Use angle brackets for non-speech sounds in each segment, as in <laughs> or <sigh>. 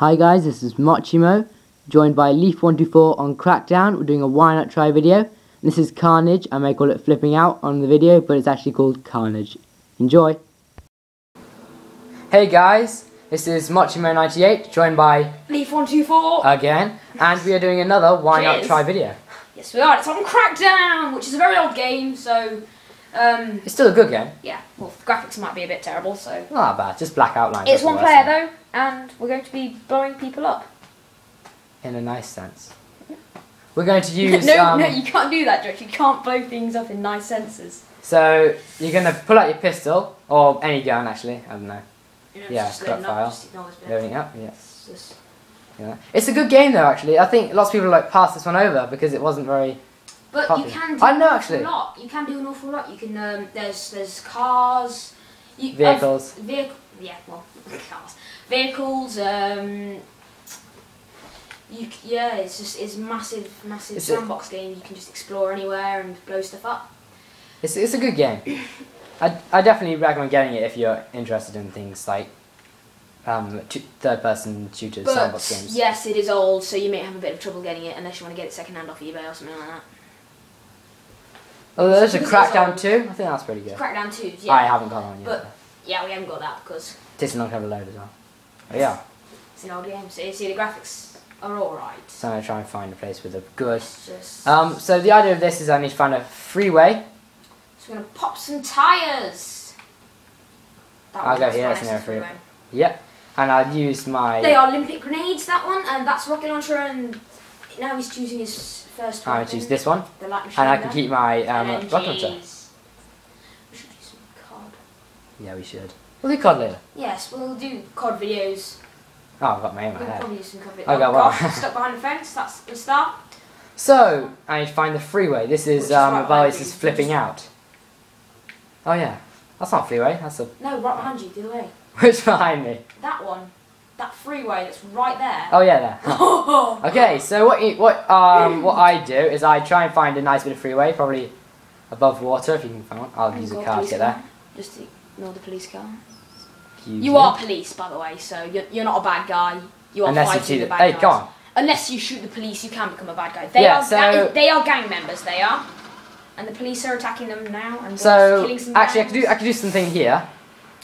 Hi guys, this is Mochimo, joined by Leaf124 on Crackdown. We're doing a why not try video. This is Carnage, I may call it flipping out on the video, but it's actually called Carnage. Enjoy! Hey guys, this is Mochimo98, joined by Leaf124. again, and we are doing another why not try video. yes, we are. It's on Crackdown, which is a very old game, so, um, It's still a good game, yeah, well, the graphics might be a bit terrible, so. not that bad, just black outlines. It's one player, though, and we're going to be blowing people up. In a nice sense. We're going to <laughs> use. no, um, no, you can't do that, Josh. You can't blow things up in nice senses. So you're gonna pull out your pistol or any gun actually. I don't know. You know, Yeah, just crop loading up, file. just ignore this bit. Loading up. Yeah. It's just- yeah. It's a good game though. Actually, I think lots of people like pass this one over because it wasn't very. But you can do I know, an actually. awful lot. You can do an awful lot. You can, um, there's, there's cars. You, Vehicles. Uh, vehicle, yeah, well, <laughs> cars. Vehicles, um, you, yeah, it's just, it's massive, massive Is it- sandbox game. You can just explore anywhere and blow stuff up. It's it's a good game. I I definitely recommend getting it if you're interested in things like. Um, third-person shooters, sandbox games. yes, it is old, so you may have a bit of trouble getting it unless you want to get it second hand off eBay or something like that. Oh, there's a Crackdown old. too. I think that's pretty good. Crackdown 2, yeah. I haven't got on yet. But- Yeah, we haven't got that because Takes a long time to load as well. But yeah, it's an old game. So you see, the graphics are alright. so I'm gonna try and find a place with a good. Just. Um, so the idea of this is I need to find a freeway. So we're gonna pop some tyres. I'll go here, that's an air freeway. Yep. And I'll use my. They are Olympic grenades, that one, and that's rocket launcher, and now he's choosing his first one. gonna choose this one, The light machine and I can keep my um, launcher. We should do some COD. Yeah, we should. We'll do COD later. Yes, we'll do COD videos. Oh, I've got my aim We'll ahead. probably do some COD videos. Okay, oh, well. I'm stuck behind the fence. That's the start. So I need to find the freeway. This is is um, right while behind you. is flipping out. Oh yeah, that's not a freeway. That's a No, right behind you, the other way. <laughs> which behind me. That one. That freeway that's right there. Oh yeah, there. <laughs> Okay, so what you, what um what I do is I try and find a nice bit of freeway, probably above water if you can find one. I'll use a car to get there. Just ignore the police car. Excuse You me. are police, by the way, so you're, you're not a bad guy. You are Unless you fighting see the the. bad Hey, guys. go on. Unless you shoot the police, you can become a bad guy. They Yeah, are so- ga- they are gang members. They are, and the police are attacking them now and So killing some. actually, I could do I could do something here.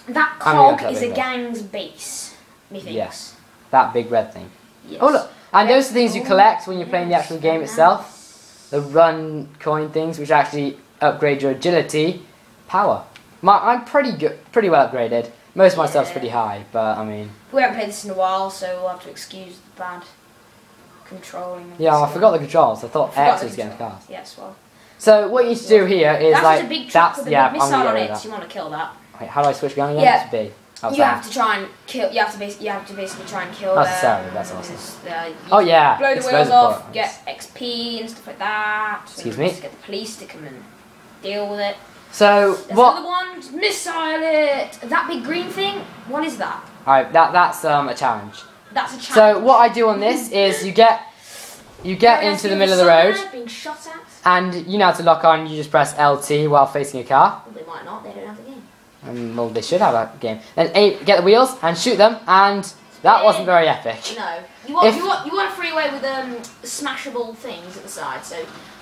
that cog is a gang's base. Methinks. Yes. That big red thing. Yes. Oh look, and those are things you Oh, collect when you're playing the actual game itself. The run coin things, which actually upgrade your agility, power. My, I'm pretty good, pretty well upgraded. Most of my stuff's pretty high, but I mean, We haven't played this in a while, so we'll have to excuse the bad controlling. yeah, I forgot the controls. I thought Forgot X was getting cars. Yes, well. So what you need to do here is That's like a big that's with a yeah. Missile on it. you want to kill that. Wait, how do I switch gun again? Yeah. It's B. Oh, you sorry. have to try and kill. You have to basically, you have to basically try and kill them. That's awesome. Uh, Oh yeah. blow the wheels off, get XP and stuff like that. Excuse me? Just get the police to come and deal with it. So There's what? another one. Missile it. That big green thing. What is that? Alright, that that's um a challenge. That's a challenge. So what I do on this <laughs> is you get you get into the middle of the road. Being shot at. And you know how to lock on, you just press LT while facing a car. Well, they might not. They don't have the Um, well, they should have that game. Then aim, get the wheels and shoot them, and that wasn't very epic. No. You want If- you want you want a freeway with um smashable things at the side, so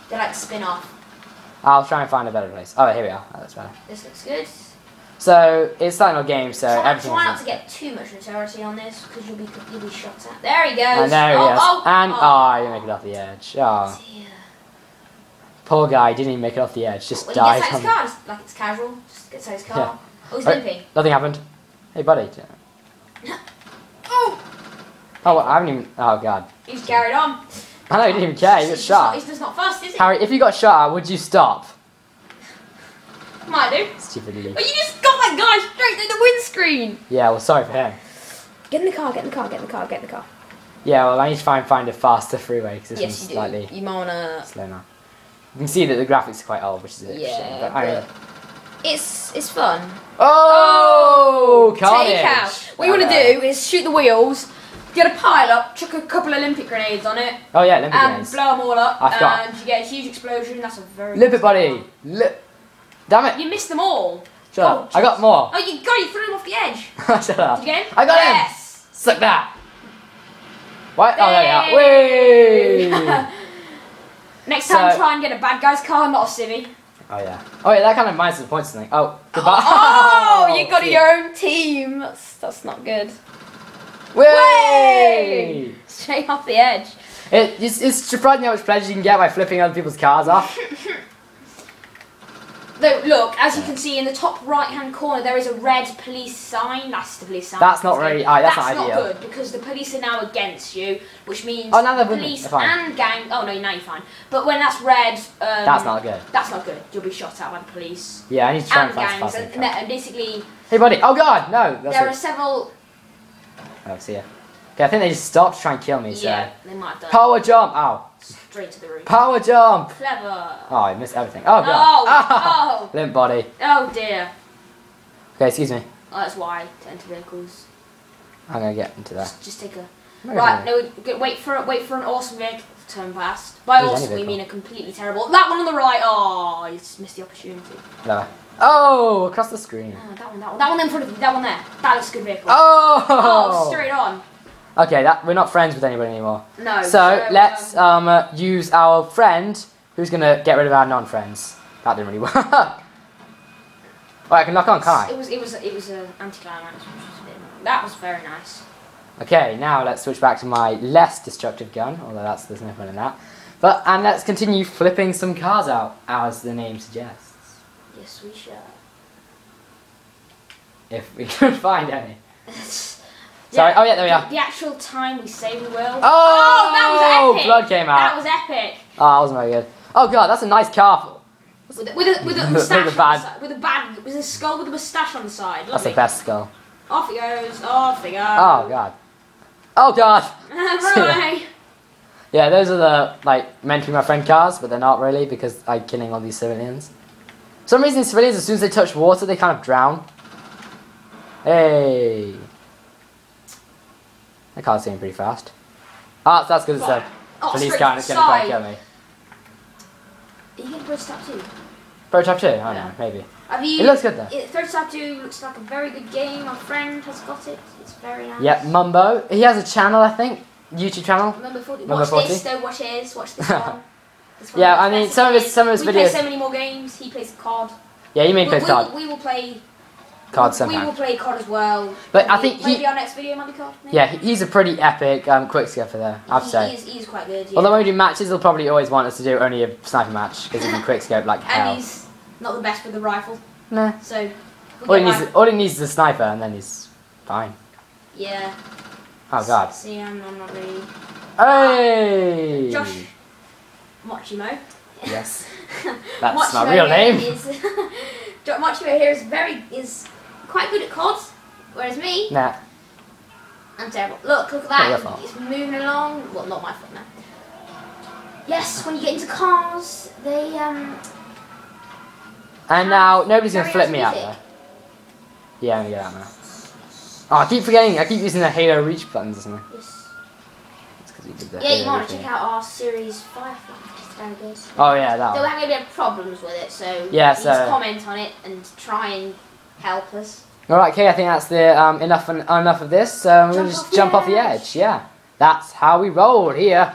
they like spin off. I'll try and find a better place. Oh, here we are. Oh, that's better. This looks good. So, it's starting our game, so try, try not to get too much maturity on this because you'll be you'll be shot at. There he goes. And there he oh, is. Oh, and, oh, ah, you make it off the edge. Oh, dear. poor guy, didn't even make it off the edge, just he died. gets out his on- car, just, like it's casual, just gets out his car. Yeah. Oh, Right. limping. Nothing happened. Hey, buddy. <laughs> Oh, Oh, I haven't even... Oh, God. he's carried on. I know, you didn't even care, you got He's just not- shot. He's just not fast, is he? Harry, if you got shot, uh, would you stop? Might do. Stupid idiot. But you just got that guy straight through the windscreen. Yeah, well, sorry for him. Get in the car. Get in the car. Get in the car. Get in the car. Yeah, well, I need to try and find a faster freeway, because this yes, one's you do. slightly You might wanna. slow now. You can see that the graphics are quite old, which is a Yeah, shame. But I mean, It's it's fun. oh, carnage! Take out. What you want to do is shoot the wheels, get a pile up, chuck a couple of Olympic grenades on it, Oh yeah, Olympic and games. blow them all up, I've got- and you get a huge explosion. That's a very Olympic buddy. Li- Damn it! You missed them all. Shut Oh, up. I got more. Oh, you got you threw them off the edge. <laughs> Shut up. Did you get him? I got him. yes. Suck that. What? Oh, there you are. Whee! <laughs> Next time, So- try and get a bad guy's car, not a civvy. Oh yeah. Oh yeah, that kind of of the points thing. Oh, goodbye. Oh, oh <laughs> you got your own team. That's that's not good. Way! Straight off the edge. It, it's, it's surprising how much pleasure you can get by flipping other people's cars off. <laughs> Though, look, as you can see in the top right-hand corner, there is a red police sign. That's the police sign. That's not really- aye, that's not ideal. good because the police are now against you, which means Oh, now they're with me, police and gang. Oh no, now you're fine. But when that's red, um, That's not good. That's not good. You'll be shot at by the police Yeah, I need to try and, and gangs, and, and basically Hey buddy. Oh god, no. That's there it. are several. Oh, see ya. Okay, I think they just stopped to try and kill me. So. Yeah, they might have done. Power jump. Ow. Straight to the roof. Power jump. Clever. Oh, I missed everything. Oh god. Oh, Ah! oh. Limp body. Oh dear. Okay, excuse me. Oh, that's why to enter vehicles. I'm gonna get into that. Just, just take a Where right. No, wait for wait for an awesome vehicle to turn past. By Where's any awesome, we mean a completely terrible. That one on the right. Oh, you just missed the opportunity. Whatever. Oh, across the screen. Oh, that one, that one, that one in front of you. That one there. That looks a good vehicle. Oh. Oh, straight on. Okay, that we're not friends with anybody anymore. No. So let's um, um, uh, use our friend who's gonna get rid of our non-friends. That didn't really <laughs> work. oh, I can lock on, can't It was it was it was an anticlimax. was That was very nice. Okay, now let's switch back to my less destructive gun, although that's there's no fun in that. But and let's continue flipping some cars out, as the name suggests, Yes, we shall. if we <laughs> can find any. <laughs> Sorry. oh yeah, there we are. The actual time we say we will. Oh, that was epic. blood came out. That was epic. Oh, that wasn't very good. Oh god, that's a nice car. With a, with a, with a <laughs> With a moustache bad- side. With a bad. With a skull with a moustache on the side. That's the best skull. Off he goes. Off he goes. Oh god. Oh god. <laughs> Right. <laughs> Yeah, those are the like meant to be my friend cars, but they're not really because I'm killing all these civilians. For some reason, civilians as soon as they touch water, they kind of drown. Hey, that car's going pretty fast. Ah, that's because it's a Oh, police car and it's going to try and kill me. Are you getting British tattoo? Prototype two? I don't Yeah. know, maybe. Have you? It looks good though. It, Third tattoo looks like a very good game. My friend has got it. It's very nice. Yep, Mumbo. He has a channel, I think. YouTube channel. Remember 40. Number watch 40? this, though. Watch his. Watch this <laughs> one. This one Yeah, I mean, some of his- some of his we play videos- so many more games. He plays COD. Yeah, you mean we, play we, card. we will play Card we, will play COD as well. But I Maybe- think he- maybe our next video might be COD. Maybe? Yeah, he's a pretty epic um, quick skipper there, I have to he, say. He is, he quite good. Yeah. Although when we do matches, they'll probably always want us to do only a sniper match because he can <laughs> quick scope like hell. and he's not the best with the rifle, Nah. so. we'll All he, needs, all he needs is a sniper and then he's fine. Yeah. Oh god. See, I'm, I'm not really. Hey! Josh Mochimo. Yes. <laughs> That's my real name. Is, <laughs> Mochimo here is very is quite good at COD, whereas me, Nah. I'm terrible. Look, look at that. It's moving along. Well, not my fault now. Yes, when you get into cars, they um. And now nobody's gonna flip me out music. there. Yeah, I'm gonna get out now. Oh, I keep forgetting. I keep using the Halo reach buttons or something. Yes. It's 'cause we did the Yeah, you might want to check out our series Firefly. It's very good. Oh yeah, that Though we're having a bit of problems with it, so Yeah, please so- comment on it and try and help us. All right, okay. I think that's the um, enough enough of this. So we're gonna Jump just off the jump off the edge. edge. Yeah, that's how we roll here.